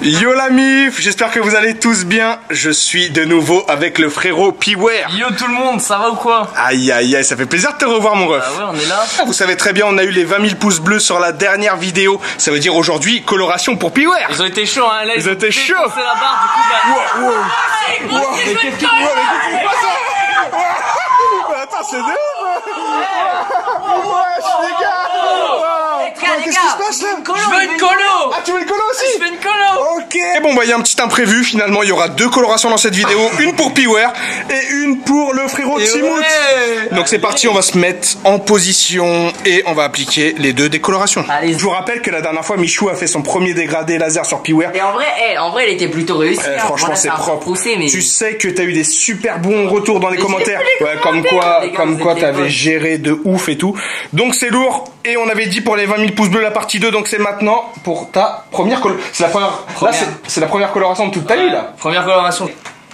Yo la mif, j'espère que vous allez tous bien. Je suis de nouveau avec le frérot Piware. Yo tout le monde, ça va ou quoi Aïe aïe aïe, ça fait plaisir de te revoir mon ref. Ah ouais, on est là. Vous savez très bien, on a eu les 20 000 pouces bleus sur la dernière vidéo. Ça veut dire aujourd'hui coloration pour Piware. Ils ont été chauds, hein. Là, Ils ont été chauds. C'est la barre, du coup, bah. Wow, wow. Qui wow, mais qu'est-ce là Wow. Mais Attends, c'est Qu'est-ce qui se passe là Je veux une colo Ah tu veux le colo aussi Je veux une colo Ok. Et bon bah il y a un petit imprévu. Finalement il y aura deux colorations dans cette vidéo, une pour Piware et une pour le frérot Timout. ouais. Donc c'est parti, on va se mettre en position et on va appliquer les deux décolorations. Allez. Je vous rappelle que la dernière fois Michou a fait son premier dégradé laser sur Piware. Et en vrai, eh, en vrai, elle était plutôt réussie. Eh, hein. franchement c'est propre. poussé, mais... Tu sais que t'as eu des super bons retours dans les commentaires. vu les Ouais, comme quoi, gars, comme quoi t'avais géré de ouf et tout. Donc c'est lourd. Et on avait dit pour les 20 000 pouces bleus la partie 2, donc c'est maintenant pour ta première colo. C'est la première. là, Première. c'est- c'est la première coloration de toute ta vie là. Première coloration.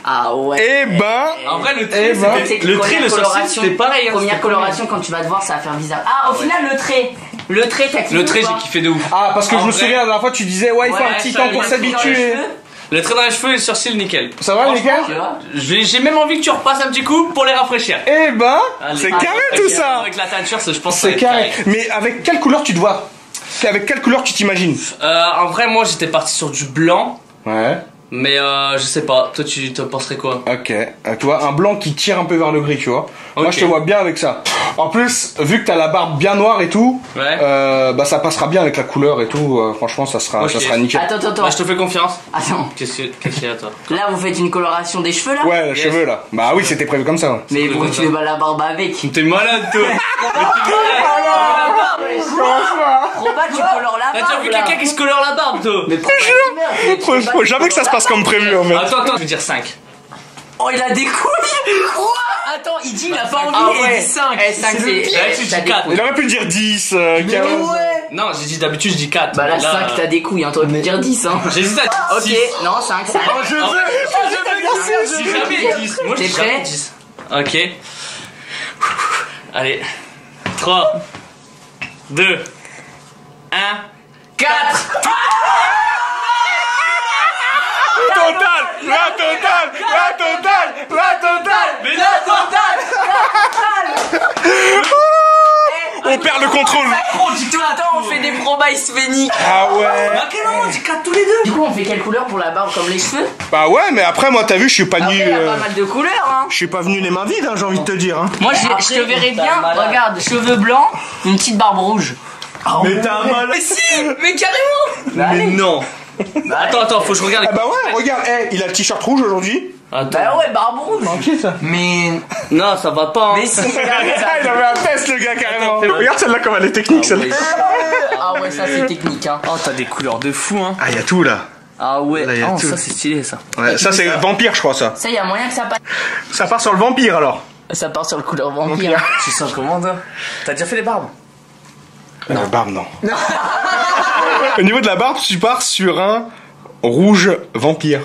Ah ouais. Eh ben. En vrai, le Eh trait, ben. C'est que le trait, le sourcil, coloration- c'était pareil. hein, Première coloration, quand tu vas te voir, ça va faire bizarre. Ah, au final, le trait. Le trait, t'as kiffé Le trait, j'ai kiffé de ouf. Ah parce que En je me vrai, souviens la dernière fois tu disais ouais il faut un petit temps pour les s'habituer. cheveux, Le trait dans les cheveux et le sourcil, nickel. Ça va les vois J'ai même envie que tu repasses un petit coup pour les rafraîchir. Eh ben c'est Ah, carré ok, tout ça. Avec la teinture, je pense C'est carré. Mais avec quelle couleur tu te vois? Avec quelle couleur tu t'imagines Euh, en vrai, moi, j'étais parti sur du blanc. Ouais. Mais euh, je sais pas, toi tu te penserais quoi Ok, Euh, tu vois, un blanc qui tire un peu vers le gris, tu vois. Moi, je te vois bien avec ça. En plus, vu que t'as la barbe bien noire et tout, Ouais. euh, bah ça passera bien avec la couleur et tout. euh, franchement, ça sera, ça sera nickel. Attends, attends, attends. Bah, je te fais confiance. Attends. Qu'est-ce que- qu'est-ce qu'il y a toi Là, vous faites une coloration des cheveux, là Ouais, les Yes. cheveux là. Bah oui, c'était prévu comme ça. ouais. Mais pourquoi tu fais pas la barbe avec T'es malade toi. Trop pas, tu colores la T'as barbe, déjà vu quelqu'un qui se colore la barbe toi Mais pourquoi Faut, jamais que ça se passe comme prévu en fait. Attends, attends, je vais dire 5. Oh, il a des couilles Quoi Attends, il dit il a pas envie, Ah il ouais. dit 5 Eh, 5 C'est. Là, tu dis couilles. Il aurait pu dire 10, euh, 15. Non, j'ai dit d'habitude je dis 4. Bah là, 5 t'as des couilles, hein, t'aurais pu dire 10 hein J'hésite à Ok, six. non 5, 5 Je veux, Ah, je veux Je je dis veux. jamais 10. Moi dis jamais prêt? 10. Ok. Allez. 3, 2, 1, 4. Total, la totale, la totale, la totale. Mais là, On perd le contrôle. On dit tout le temps, on fait des sphéniques Ah ouais. à quel moment on dit 4 tous les deux Du coup, on fait quelle couleur pour la barbe comme les cheveux? Bah ouais, mais après moi, t'as vu, je suis pas Après, venu. il y a euh, pas mal de couleurs hein Je suis pas venu les mains vides, hein, j'ai envie de te dire. Hein. Moi, je, je te verrais bien, malade. regarde, cheveux blancs, une petite barbe rouge Mais t'as un mal. Mais si Mais carrément Mais non. Attends, attôt, faut que je regarde. Ah bah ouais, regarde, eh, il a le t-shirt rouge aujourd'hui. Attends. Bah ouais, barbe rouge Mais... Non, ça va pas. hein. Mais si, regarde ça il avait un test, le gars, carrément. Attends, Regarde celle-là, comme elle est technique, celle-là. Ah ouais, ça c'est technique hein Oh, t'as des couleurs de fou, hein. Ah, y a tout là. Ah ouais. Là, y a oh, tout. ça c'est stylé ça. Ouais, ça, c'est vampire, je crois, ça. Ça, y a moyen que ça passe Ça part sur le vampire alors. Ça part sur le couleur vampire Tu sens comment toi? T'as déjà fait les barbes? La barbe, non. Au niveau de la barbe, tu pars sur un rouge vampire.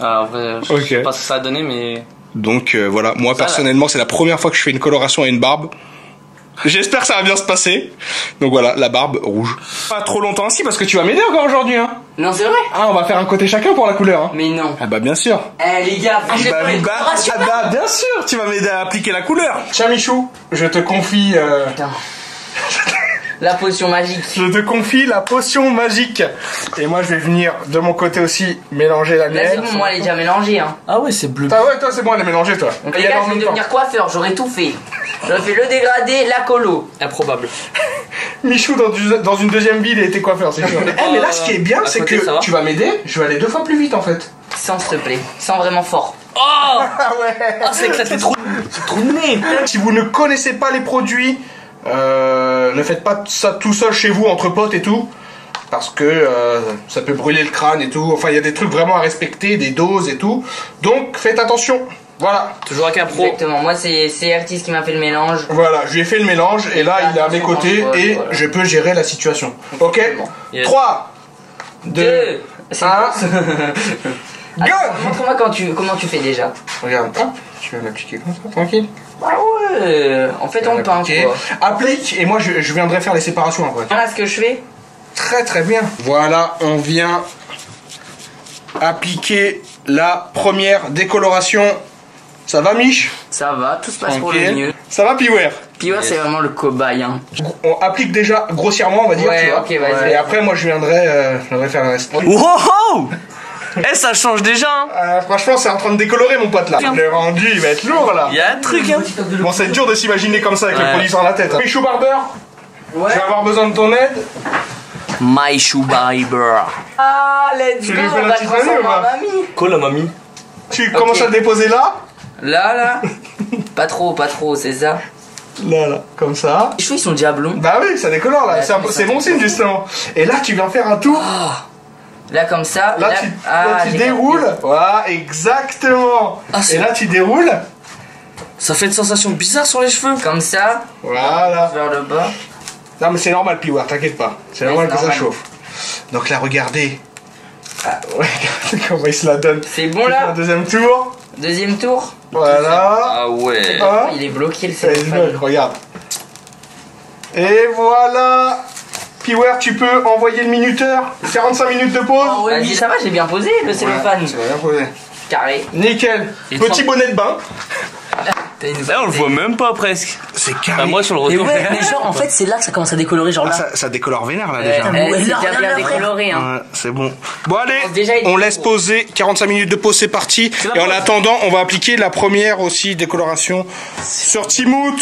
Ah, en vrai, je Ok. sais pas ce que ça a donné, mais. Donc euh, voilà, moi Ça, là. personnellement, c'est la première fois que je fais une coloration à une barbe. J'espère que ça va bien se passer. Donc voilà, la barbe rouge. Pas trop longtemps ainsi parce que tu vas m'aider encore aujourd'hui, hein. Non, c'est vrai Ah, on va faire un côté chacun pour la couleur, hein. Mais non Ah bah bien sûr. Eh les gars, vous Bah, pas bah, ah bah, bien sûr, tu vas m'aider à appliquer la couleur. Tiens Michou, je te confie, euh, Putain. La potion magique je te confie la potion magique. Et moi je vais venir de mon côté aussi mélanger la Là c'est mienne. bon, moi elle est déjà mélangée hein Ah ouais, c'est bleu. Ah ouais, toi c'est bon, elle est mélangée toi. Donc Et les gars, je vais devenir coiffeur, j'aurais tout fait J'aurais fait le dégradé, la colo Improbable. Michou dans, du- dans une deuxième ville et était coiffeur, c'est sûr. Eh, mais là ce qui est bien, c'est côté, que ça va tu vas m'aider, je vais aller deux fois plus vite en fait. Sans s'il te plaît, sans vraiment fort Oh Ah ouais. Ah, c'est éclaté trop. C'est trop de nez. Si vous ne connaissez pas les produits, euh, ne faites pas ça tout seul chez vous entre potes et tout. Parce que euh, ça peut brûler le crâne et tout. Enfin, il y a des trucs vraiment à respecter, des doses et tout. Donc, faites attention. Voilà. Toujours avec un pro. Exactement, moi c'est c'est Artis qui m'a fait le mélange Voilà, je lui ai fait le mélange et là, il est à mes côtés contrôle, et voilà. je peux gérer la situation. Ok Yes. 3, 2, Deux C'est 1. Attends, Go Montre-moi tu, comment tu fais déjà Regarde, hop, tu vas l'appliquer comme ça, tranquille. Ouais En fait on peint quoi Applique et moi je, je viendrai faire les séparations après. Voilà ce que je fais Très très bien. Voilà, on vient appliquer la première décoloration. Ça va, Mich? Ça va, tout se passe pour le mieux. Ça va, Piwer ouais, c'est vraiment le cobaye. Hein. On applique déjà grossièrement, on va dire. Ouais, tu vois. ok, vas-y. Et après, moi, je viendrai, euh, je viendrai faire le reste. Oh oh Eh, ça change déjà, hein Euh, franchement, c'est en train de décolorer, mon pote, là. Le rendu, il va être lourd, là. Il y a un truc, hein Bon, c'est dur de s'imaginer comme ça avec Ouais. le produit sur la tête. Michou Barber, je vais avoir besoin de ton aide. My shoe barber. Ah, let's Tu go, lui fais on la va petite mamie ou pas mamie. Quoi, la mamie? Tu commences à le déposer là. Là, là. pas trop, pas trop, c'est ça? Là, là, comme ça. Les cheveux, ils sont diablons. Bah oui, ça décolore là, Ouais, c'est bon signe justement. Et là, tu viens faire un tour. Là, comme ça. Là, et tu, ah, là, tu déroules. Voilà, exactement. Ah, Et là, tu déroules. Ça fait une sensation bizarre sur les cheveux. Comme ça, Voilà. vers le bas. Non, mais c'est normal, Piwar, t'inquiète pas. C'est normal que ça chauffe. Donc là, regardez. Ah, ouais, regardez comment il se la donne. C'est bon Un là deuxième tour. Deuxième tour Voilà. Ah ouais. Hein Il est bloqué le veut, regarde. Et voilà. Piwer, tu peux envoyer le minuteur? 45 minutes de pause? Oh, ouais, ça va, j'ai bien posé le cellophane. Tu vas bien poser. Carré. Nickel. Et Petit bonnet de bain. Là, on le voit même pas presque. C'est carré. moi, sur le Et retour. ouais, mais genre, en fait, c'est là que ça commence à décolorer, genre Ah, là. ça, ça décolore vénère là déjà. Ouais, c'est bien décoloré. Hein. Ouais, c'est bon. Bon allez, Déjà, on laisse gros. poser 45 minutes de pause, c'est parti. Et en attendant, on va appliquer la première aussi décoloration sur Timout.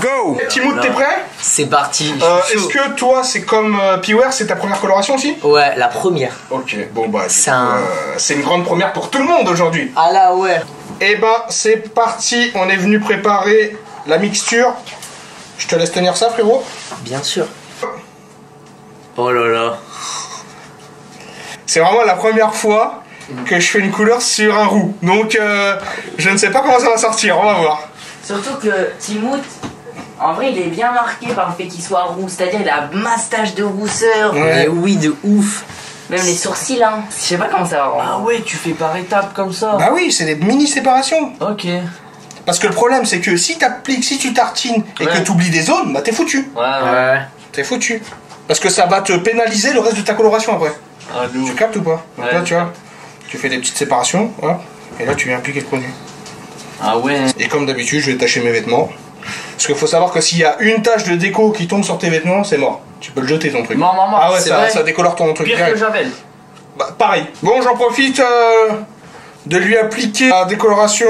Go Timout, t'es prêt? C'est parti. Euh, Est-ce que toi, c'est comme euh, Piwer, c'est ta première coloration aussi? Ouais, la première. Ok, bon bah, C'est un- euh, c'est une grande première pour tout le monde aujourd'hui. Ah là, ouais. Eh ben, c'est parti, on est venu préparer la mixture. Je te laisse tenir ça, frérot. Bien sûr. Oh là là. C'est vraiment la première fois que je fais une couleur sur un roux. Donc, euh, je ne sais pas comment ça va sortir, on va voir. Surtout que Timout, en vrai, il est bien marqué par le fait qu'il soit roux. C'est-à-dire, il a un masse tache de rousseur. Ouais. Mais oui, de ouf. Même les sourcils, hein. Je sais pas comment ça va rendre. Ah ouais, tu fais par étapes comme ça. Bah oui, c'est des mini séparations. Ok. Parce que le problème, c'est que si t'appliques, si tu tartines et Ouais. que tu oublies des zones, bah t'es foutu. Ouais, ouais. T'es foutu. Parce que ça va te pénaliser le reste de ta coloration après. Ah. Tu captes ou pas Donc Ouais. là, tu vois, tu fais des petites séparations, hop, et là, tu viens appliquer le produit. Ah ouais. Et comme d'habitude, je vais tâcher mes vêtements. Parce qu'il faut savoir que s'il y a une tache de déco qui tombe sur tes vêtements, c'est mort. Tu peux le jeter ton truc. Mort, mort, mort. Ah ouais, ça, ça décolore ton truc. Pire direct. que Javel. Bah, pareil. Bon, j'en profite euh, de lui appliquer la décoloration.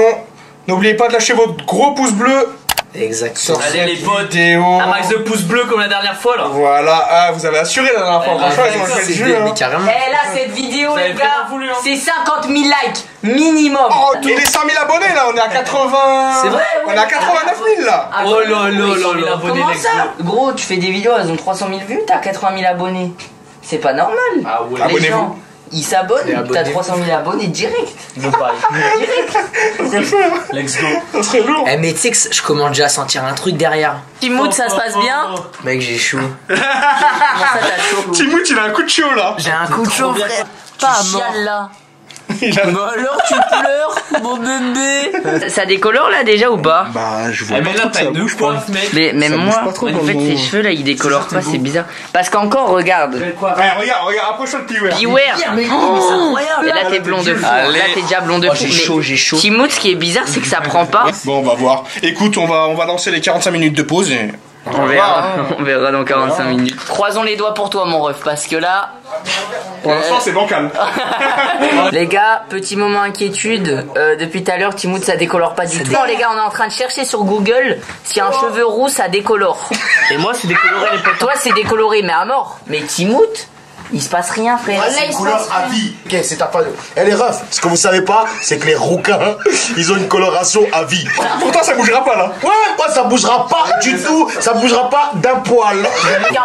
N'oubliez pas de lâcher votre gros pouce bleu Exactement. Allez, les potes. Un max de pouces bleus comme la dernière fois là. Voilà, ah, vous avez assuré la dernière fois. Ah, Franchement, ils ont fait le jeu. hein. mais carrément. Eh là, cette vidéo, les gars, hein. c'est 50 000 likes minimum. Oh, il est 100 000 abonnés là, on est à 80. C'est vrai, On est à 89 000 là. Ah, Oh là là là là. Comment ça Gros, tu fais des vidéos, elles ont 300 000 vues, t'as 80 000 abonnés. C'est pas normal. Ah ouais. Les Abonnez-vous. S'abonnent, Et t'as abonnez-vous. 300 000 abonnés direct. Je parie. On peut le faire. Let's go. Ça serait lourd. Eh, mais tu sais que je commence déjà à sentir un truc derrière. Timout, ça se passe bien Mec, j'ai chaud. Comment ça, t'as chaud Timout, il a un coup de chaud là. J'ai un coup de chaud, frère. Pas à mort. Là. Il a- Bah alors, tu pleures, mon bébé Ça décolore là déjà ou pas Bah, je vois Eh, pas mais trop que ça bouge pas. Mais même Ça bouge moi, trop en fait, mon- ses cheveux là, ils décolorent pas, c'est bizarre. Parce qu'encore, regarde. Ouais, regarde, regarde, approche-toi de Piwer. Beware Mais, mais c'est incroyable. Et là, t'es blond de fou. Allez. Là, t'es déjà blond de Oh, fou. j'ai mais chaud, j'ai chaud. Timout, ce qui est bizarre, c'est que ça prend pas. Bon, on va voir. Écoute, on va, on va lancer les 45 minutes de pause et. On verra, on verra dans 45 minutes. Croisons les doigts pour toi, mon ref, parce que là, Pour l'instant, c'est bancal. les gars, petit moment inquiétude. Euh, depuis tout à l'heure, Timout, ça décolore pas du tout. Non, les gars, on est en train de chercher sur Google si un cheveu roux, ça décolore. Et moi, c'est décoloré les potes. Toi, c'est décoloré, mais à mort. Mais Timout, il se passe rien, frère. C'est une couleur à vie. Ok, c'est ta famille. Elle est ref. Ce que vous savez pas, c'est que les rouquins, ils ont une coloration à vie. Pourtant, ça bougera pas là. Ouais, moi ça bougera pas du tout. Ça bougera pas d'un poil.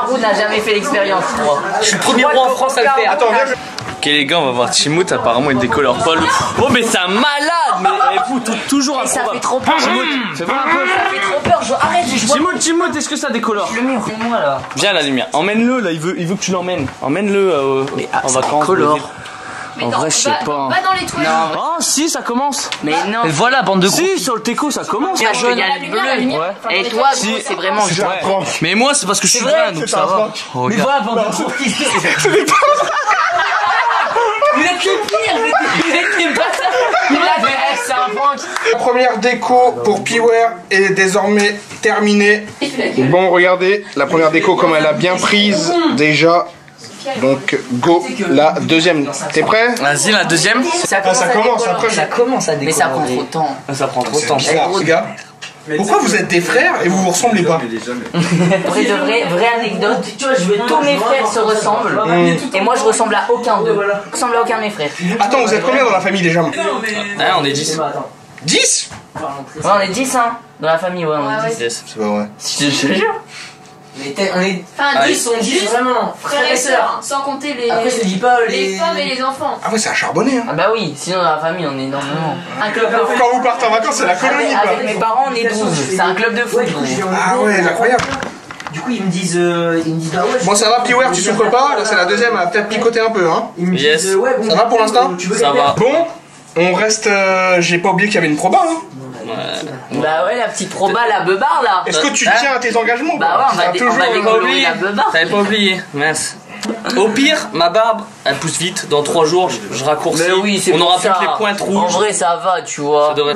Roux n'a jamais fait l'expérience, je crois. Je suis le premier roi en France à le faire. Attends, viens, Ok les gars, on va voir Timout, apparemment il décolore pas le... Oh mais c'est un malade Mais eh, vous, tou- toujours un Ça fait trop peur. Voir un peu Ça fait trop peur. Je... Arrête, je vois Timout, Timout, est-ce que ça décolore le mur. C'est moi là. Viens la lumière, emmène-le là, il veut, il veut que tu l'emmènes. Emmène-le euh, ah, en ça vacances. décolore. En vrai, je sais pas. Va dans les toilettes. Oh si, ça commence Mais non. Voilà, bande de Si, sur le teco, ça commence. Jaune. il y a le bleu. Ouais. Et toi, Si. c'est vraiment jaune. Ouais. Mais moi, c'est parce que je suis vrai, donc c'est ça va. Oh, regarde. bande de Vous êtes les pires, vous êtes bâtards. La c'est un prank. La première déco pour Piware est désormais terminée. Bon, regardez, la première déco, comme elle a bien prise déjà. Donc, go, la deuxième. T'es prêt? Vas-y, la deuxième. Ça commence, ça commence après. Ça commence à décoller. Mais ça prend trop de temps. Ça prend trop de temps. Regarde. Pourquoi vous êtes des frères et vous vous ressemblez pas Vrai de vrai, vraie anecdote. Tous mes frères se ressemblent. Et moi, je ressemble à aucun d'eux. Je ressemble à aucun de mes frères. Attends, vous êtes combien dans la famille déjà Ah, on est 10. 10 Ouais, on est 10, hein. Dans la famille, ouais, on est 10. Yes. C'est pas vrai. Je te jure. Mais t'es- on est. Enfin, Ah, 10, on est juste vraiment frères et sœurs, sans compter les, Après, je te dis pas les les. femmes et les enfants. Ah ouais, c'est à charbonner. Hein. Ah bah oui, sinon dans la famille, on est énormément. Un club de foot. Quand vous partez en vacances, c'est la colonie Avec, mes parents, on est 12. C'est un club de foot. Ah ouais, incroyable. Du coup, ils me disent. euh, Ils me disent, bah ouais. Bon, ça va, Piware, tu souffres pas Là, c'est la deuxième, elle va peut-être picoter un peu. Hein. Ils me Yes. disent, ouais, bon, Ça va pour l'instant Ça va. Bon, on reste. euh, J'ai pas oublié qu'il y avait une proba. Hein. Bah ouais, la petite proba, la beubare là. Est-ce que tu Hein tiens à tes engagements Bah ouais, on va, dé- on va toujours- décolorer la. T'avais pas oublié, mince. Au pire, ma barbe, elle pousse vite. Dans 3 jours, je, je raccourcis. Mais oui, c'est On pour aura plus ça. que les pointes En rouges. vrai, ça va, tu vois. Ça devrait.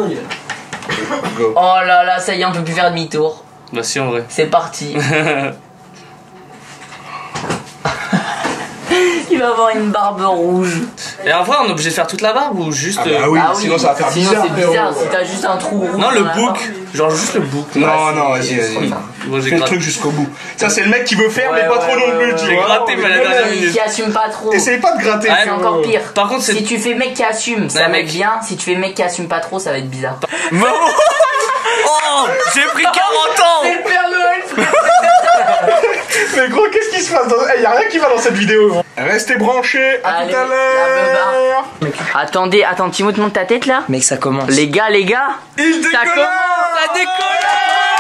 Oh là là, ça y est, on peut plus faire demi-tour. Bah, si, en vrai. C'est parti. Avoir une barbe rouge. Et en vrai, on est obligé de faire toute la barbe ou juste. Ah euh, bah oui, Ah sinon ça va faire Sinon, bizarre. c'est bizarre si t'as juste un trou rouge. Non, le bouc. Genre juste le bouc. Non, non, vas-y, vas-y. Moi, j'ai Fais le truc jusqu'au bout. Ça, c'est le mec qui veut faire, Ouais, mais pas ouais, trop non plus, tu j'ai vois. gratté, mais la dernière minute. Qui assume pas trop. Essaye pas de gratter. Ah, C'est encore pire. Par contre. Si tu fais mec qui assume, ça va mec. être bien. Si tu fais mec qui assume pas trop, ça va être bizarre. Oh J'ai pris 40 ans Mais gros, qu'est-ce qui se passe dans... Eh, y a rien qui va dans cette vidéo. gros. Restez branchés, à Allez, tout à l'heure. Attendez, attends, Timothée, monte ta tête là. Mec, ça commence. Les gars, les gars. Il Ça décolle commence, ça Décolleur,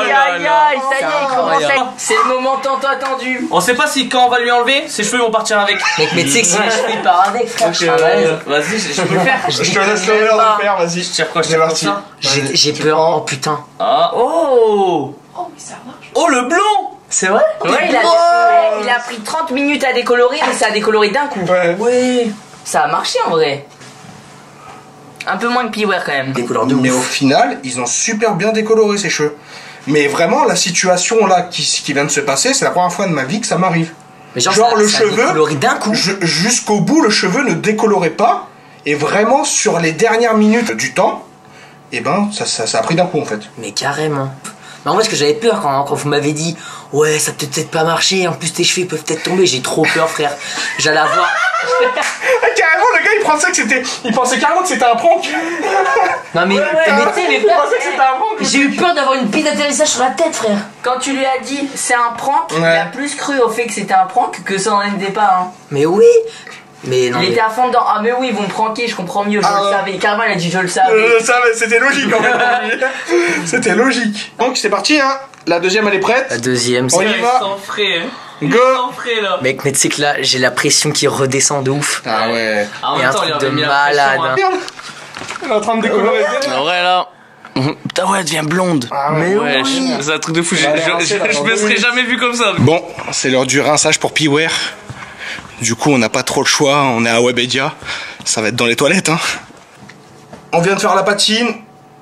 Aïe aïe aïe, ça y est, il commence à- C'est le moment tant attendu. On sait pas si quand on va lui enlever, ses cheveux vont partir avec. Mec, mais tu sais que si mes cheveux ils partent avec, frère, je suis Vas-y, je peux le faire. Je te laisse l'honneur de le faire, vas-y. Je tire quoi Je parti. J'ai peur. Oh putain. Ah, oh Oh, mais ça marche. Oh le blond C'est vrai Ouais, il a, ouais, il a pris 30 minutes à décolorer, mais ça a décoloré d'un coup. Ouais. Ouais. Ça a marché en vrai. Un peu moins que Piware quand même. Des couleurs de Mais au final, ils ont super bien décoloré ses cheveux. Mais vraiment, la situation là qui, qui vient de se passer, c'est la première fois de ma vie que ça m'arrive. Genre, Genre, ça- le ça cheveu, d'un coup. Jusqu'au bout, le cheveu ne décolorait pas. Et vraiment, sur les dernières minutes du temps, et ben, ça, ça, ça a pris d'un coup en fait. Mais carrément. Mais en vrai, parce que j'avais peur quand, quand vous m'avez dit Ouais, ça peut peut-être pas marcher, en plus tes cheveux peuvent peut-être tomber. J'ai trop peur, frère. J'allais avoir. Le gars, il pensait que c'était. Il pensait carrément que c'était un prank. Non, mais, mais tu sais, mais Il pensait que c'était un prank. j'ai eu peur d'avoir une pile d'atterrissage sur la tête, frère. Quand tu lui as dit c'est un prank, il a plus cru au fait que c'était un prank que ça n'en était pas. Hein. Mais oui. Mais non, il mais. était à fond dedans. Ah mais oui, ils vont me pranker, je comprends mieux, je Ah le savais. Carrément, il a dit je le savais. Euh, ça, mais c'était logique en fait. c'était logique. Donc, c'est parti, hein. La deuxième, elle est prête. La deuxième, On c'est. y va. Sans frais, hein. Go. Sans frais là. Mec, mais tu sais que là, j'ai la pression qui redescend de ouf. Ah ouais. Ah, en Et même un temps, truc il aurait de mis la malade, pression, hein. Elle est en train de décolorer. En vrai là. Putain ouais, elle devient blonde. Ah ouais. Ouais, c'est un truc de fou. Je, je- me serais jamais vu comme ça. Bon, c'est l'heure du rinçage pour Piware. Du coup, on n'a pas trop le choix. On est à Webedia. Ça va être dans les toilettes. Hein. On vient de faire la patine.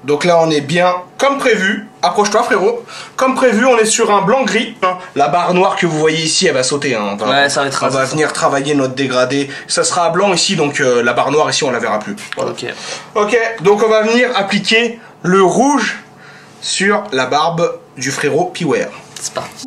Donc là, on est bien comme prévu. Approche-toi, frérot. Comme prévu, on est sur un blanc-gris. hein. La barre noire que vous voyez ici, elle va sauter. hein. On va- Ouais, ça va être On va venir travailler notre dégradé. Ça sera à blanc ici, donc euh, la barre noire ici, on la verra plus. Voilà. Ok. Ok, donc on va venir appliquer le rouge sur la barbe du frérot Piware. C'est parti.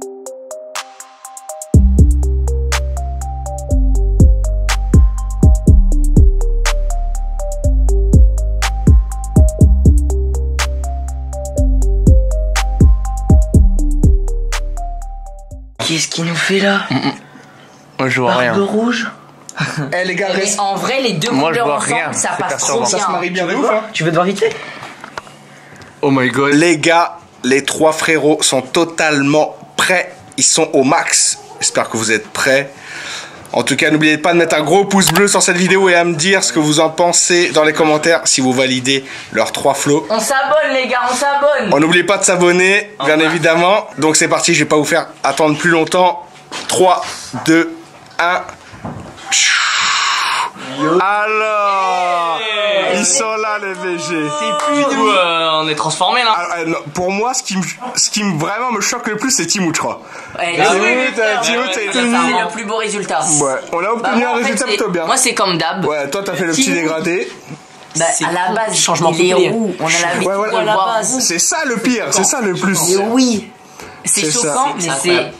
Qu'est-ce qu'il nous fait là Moi je vois Barbe rouge Eh les gars, Mais reste- en vrai, les deux Moi, je couleurs vois ensemble, rien. ça C'est passe trop perturbant. ça se bien. marie bien de ouf. Hein. Tu veux devoir vite Oh my god. Les gars, les trois frérots sont totalement prêts. Ils sont au max. J'espère que vous êtes prêts. En tout cas, n'oubliez pas de mettre un gros pouce bleu sur cette vidéo et à me dire ce que vous en pensez dans les commentaires si vous validez leurs trois flots. On s'abonne les gars, on s'abonne. On n'oublie pas de s'abonner, bien revoir. évidemment. Donc c'est parti, je vais pas vous faire attendre plus longtemps. 3, 2, 1. Alors, ils sont là les VG. Du coup, euh, on est transformé là. Alors, euh, non, pour moi, ce qui, me, ce qui me vraiment me choque le plus, c'est Timout, je crois. Ouais, Ah c'est- oui, euh, ouais, c'est c'est le plus beau résultat. Ouais, on a Bah, obtenu moi, un en fait, résultat c'est- plutôt bien. Moi, c'est comme d'hab. Ouais, toi, t'as fait le petit dégradé. Bah, C'est à la base, changement il est complet. roux. On a l'habitude Ouais, voilà. À la base. C'est ça le pire, c'est ça le plus. Mais oui. C'est ça. choquant, mais C'est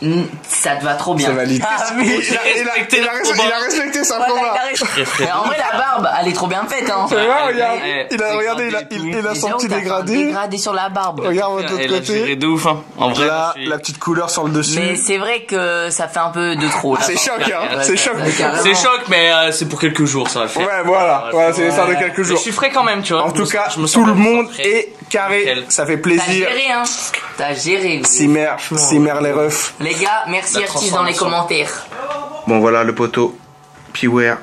ça te va trop bien. C'est. Ah, Il, a, il, a, il, a, respecté, il a respecté sa Ouais, format. là, il a- Mais en vrai, la barbe, elle est trop bien faite. Hein. C'est vrai, regarde. Ouais, Il a, regardé, il a, son petit dégradé. dégradé sur la barbe. Regarde de l'autre côté. de ouf, hein. En vrai, Là, je suis- la petite couleur sur le Mais dessus. c'est vrai que ça fait un peu de trop. C'est choc, hein. C'est choc. c'est choc, mais euh, c'est pour quelques jours, ça va le faire. Ouais, voilà. Voilà, c'est l'histoire de quelques Mais jours. je suis frais quand même, tu vois. En tout cas, tout le monde est carré. Nickel. Ça fait T'as plaisir. géré, hein. T'as géré. gros. Cimer, Cimer les refs. Les gars, merci Artis dans les commentaires. Bon, voilà le poteau. Piware.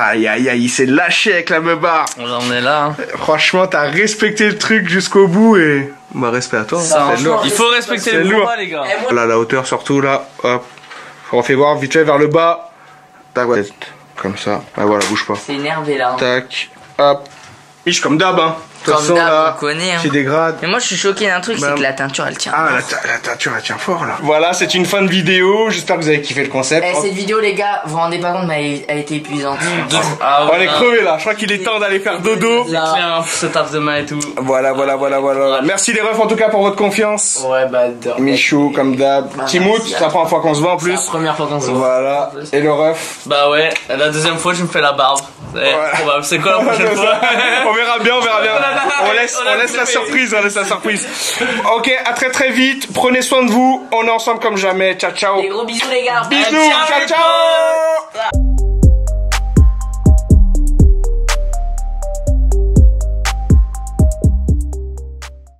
Aïe aïe aïe, il s'est lâché avec la meubar. On en est là. hein. Franchement, t'as respecté le truc jusqu'au bout et. Bah, respect à toi. Ça, c'est lourd. il faut respecter les lourd. combats, les gars. Là, la hauteur surtout, là. Hop. On fait voir vite fait vers le bas. Tac, ouais. Comme ça. Ah, voilà, bouge pas. C'est énervé là. hein. Tac. Hop. Mich comme d'hab, hein. De toute Comme façon, d'hab, là, on connaît. hein. tu dégrades. Mais moi, je suis choqué d'un truc, Bah, c'est que la teinture, elle tient. Ah, la, te- la teinture, elle tient fort, là. Voilà, c'est une fin de vidéo. J'espère que vous avez kiffé le concept. Eh, cette vidéo, les gars, vous vous rendez pas compte, mais elle, elle était épuisante. Ah, On est crevé là, je crois qu'il est temps d'aller faire dodo. C'est clair, hein, ce taf de main et tout. Voilà, voilà, voilà, voilà. Merci les refs en tout cas pour votre confiance. Ouais, bah, de. Michou, comme d'hab. Bah, Timout, c'est la première fois qu'on se voit en C'est plus. la première fois qu'on se voit. Voilà. Et le ref. Bah ouais, la deuxième fois, je me fais la barbe. C'est Ouais. probable. C'est quoi la prochaine fois on verra bien, on verra bien. On laisse, On laisse la surprise, on laisse la surprise. Ok, à très très vite. Prenez soin de vous. On est ensemble comme jamais. Ciao, ciao. Des gros bisous, les gars. Bisous, Ciao, ciao.